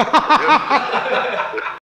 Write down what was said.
yeah.